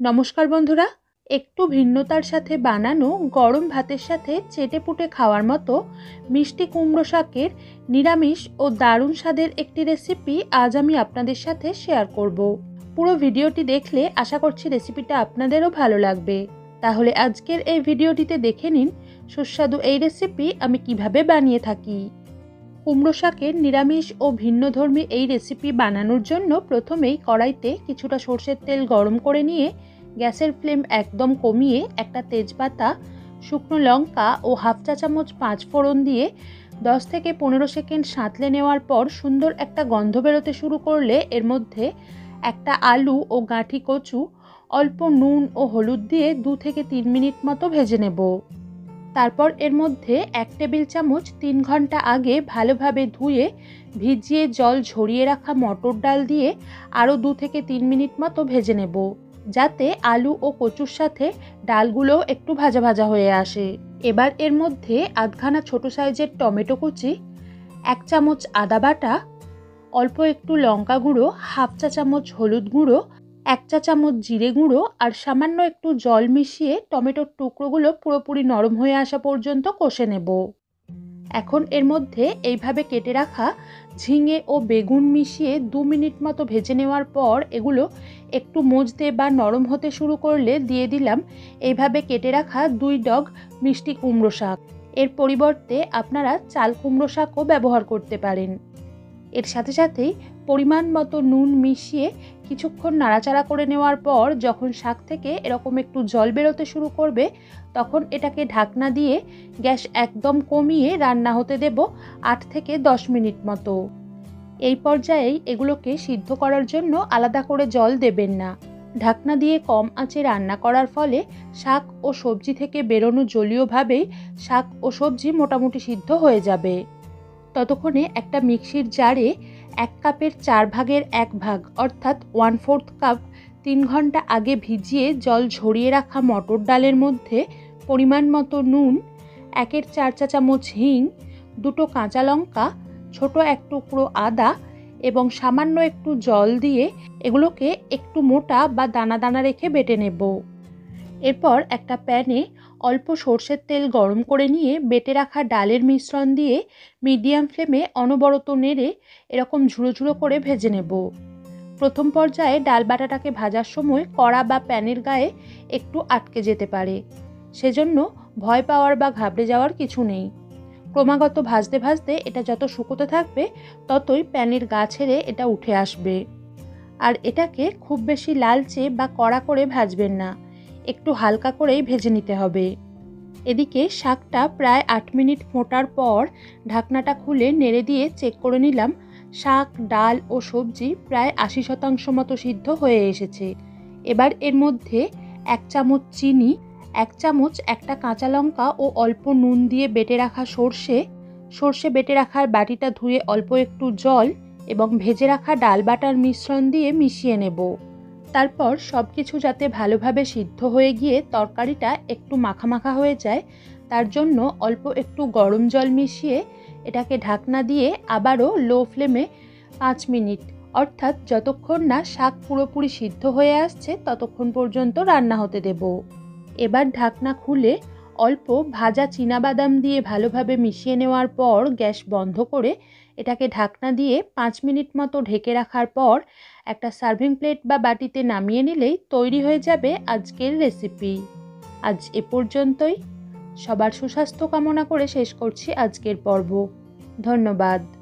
নমস্কার বন্ধুরা, একটু ভিন্নতার সাথে বানানো গরম ভাতের সাথে চেটেপুটে খাওয়ার মতো মিষ্টি কুমড়ো শাকের নিরামিষ ও দারুণ স্বাদের একটি রেসিপি আজ আমি আপনাদের সাথে শেয়ার করব। পুরো ভিডিওটি দেখলে আশা করছি রেসিপিটা আপনাদেরও ভালো লাগবে। তাহলে আজকের এই ভিডিওটিতে দেখে নিন সুস্বাদু এই রেসিপি আমি কীভাবে বানিয়ে থাকি। কুমড়ো শাকের নিরামিষ ও ভিন্নধর্মী এই রেসিপি বানানোর জন্য প্রথমেই কড়াইতে কিছুটা সর্ষের তেল গরম করে নিয়ে গ্যাসের ফ্লেম একদম কমিয়ে একটা তেজপাতা, শুকনো লঙ্কা ও হাফ চা চামচ পাঁচ ফোড়ন দিয়ে দশ থেকে পনেরো সেকেন্ড সাঁতলে নেওয়ার পর সুন্দর একটা গন্ধ বেরোতে শুরু করলে এর মধ্যে একটা আলু ও গাঁঠি কচু, অল্প নুন ও হলুদ দিয়ে দু থেকে তিন মিনিট মতো ভেজে নেব। তারপর এর মধ্যে এক টেবিল চামচ তিন ঘণ্টা আগে ভালোভাবে ধুয়ে ভিজিয়ে জল ঝরিয়ে রাখা মটর ডাল দিয়ে আরও দু থেকে তিন মিনিট মতো ভেজে নেব, যাতে আলু ও কচুর সাথে ডালগুলো একটু ভাজা ভাজা হয়ে আসে। এবার এর মধ্যে আধখানা ছোট সাইজের টমেটো কুচি, এক চামচ আদা বাটা, অল্প একটু লঙ্কা গুঁড়ো, হাফ চা চামচ হলুদ গুঁড়ো এক চা চামচ জিরে গুঁড়ো আর সামান্য একটু জল মিশিয়ে টমেটোর টুকরোগুলো পুরোপুরি নরম হয়ে আসা পর্যন্ত কষে নেব। এখন এর মধ্যে এইভাবে কেটে রাখা ঝিঙে ও বেগুন মিশিয়ে দু মিনিট মতো ভেজে নেওয়ার পর এগুলো একটু মজতে বা নরম হতে শুরু করলে দিয়ে দিলাম এইভাবে কেটে রাখা দুই ডগ মিষ্টি কুমড়ো শাক। এর পরিবর্তে আপনারা চাল কুমড়ো শাকও ব্যবহার করতে পারেন। এর সাথে সাথেই পরিমাণ মতো নুন মিশিয়ে কিছুক্ষণ নাড়াচাড়া করে নেওয়ার পর যখন শাক থেকে এরকম একটু জল বেরোতে শুরু করবে, তখন এটাকে ঢাকনা দিয়ে গ্যাস একদম কমিয়ে রান্না হতে দেব আট থেকে দশ মিনিট মতো। এই পর্যায়েই এগুলোকে সিদ্ধ করার জন্য আলাদা করে জল দেবেন না। ঢাকনা দিয়ে কম আঁচে রান্না করার ফলে শাক ও সবজি থেকে বেরোনো জলীয়ভাবেই শাক ও সবজি মোটামুটি সিদ্ধ হয়ে যাবে। ততক্ষণে একটা মিক্সির জারে এক কাপের চার ভাগের এক ভাগ, অর্থাৎ ওয়ান ফোর্থ কাপ তিন ঘণ্টা আগে ভিজিয়ে জল ঝরিয়ে রাখা মটর ডালের মধ্যে পরিমাণ মতো নুন, একের চার চা চামচ হিং, দুটো কাঁচা লঙ্কা, ছোট এক টুকরো আদা এবং সামান্য একটু জল দিয়ে এগুলোকে একটু মোটা বা দানা দানা রেখে বেটে নেব। এরপর একটা প্যানে অল্প সর্ষের তেল গরম করে নিয়ে বেটে রাখা ডালের মিশ্রণ দিয়ে মিডিয়াম ফ্লেমে অনবরত নেড়ে এরকম ঝুড়ো ঝুড়ো করে ভেজে নেব। প্রথম পর্যায়ে ডাল বাটাটাকে ভাজার সময় কড়া বা প্যানের গায়ে একটু আটকে যেতে পারে। সেজন্য ভয় পাওয়ার বা ঘাবড়ে যাওয়ার কিছু নেই। ক্রমাগত ভাজতে ভাজতে এটা যত শুকোতে থাকবে, ততই প্যানের গা ছেড়ে এটা উঠে আসবে। আর এটাকে খুব বেশি লালচে বা কড়া করে ভাজবেন না। একটু হালকা করেই ভেজে নিতে হবে। এদিকে শাকটা প্রায় আট মিনিট ফোটার পর ঢাকনাটা খুলে নেড়ে দিয়ে চেক করে নিলাম, শাক, ডাল ও সবজি প্রায় আশি শতাংশ মতো সিদ্ধ হয়ে এসেছে। এবার এর মধ্যে এক চামচ চিনি, এক চামচ একটা কাঁচা লঙ্কা ও অল্প নুন দিয়ে বেটে রাখা সর্ষে। সর্ষে বেটে রাখার বাটিটা ধুয়ে অল্প একটু জল এবং ভেজে রাখা ডাল বাটার মিশ্রণ দিয়ে মিশিয়ে নেব। তারপর সব কিছু যাতে ভালোভাবে সিদ্ধ হয়ে গিয়ে তরকারিটা একটু মাখা মাখা হয়ে যায়, তার জন্য অল্প একটু গরম জল মিশিয়ে এটাকে ঢাকনা দিয়ে আবারও লো ফ্লেমে পাঁচ মিনিট, অর্থাৎ যতক্ষণ না শাক পুরোপুরি সিদ্ধ হয়ে আসছে ততক্ষণ পর্যন্ত রান্না হতে দেব। এবার ঢাকনা খুলে অল্প ভাজা বাদাম দিয়ে ভালোভাবে মিশিয়ে নেওয়ার পর গ্যাস বন্ধ করে এটাকে ঢাকনা দিয়ে পাঁচ মিনিট মতো ঢেকে রাখার পর একটা সার্ভিং প্লেট বা বাটিতে নামিয়ে নিলেই তৈরি হয়ে যাবে আজকের রেসিপি। আজ এ পর্যন্তই। সবার সুস্বাস্থ্য কামনা করে শেষ করছি আজকের পর্ব। ধন্যবাদ।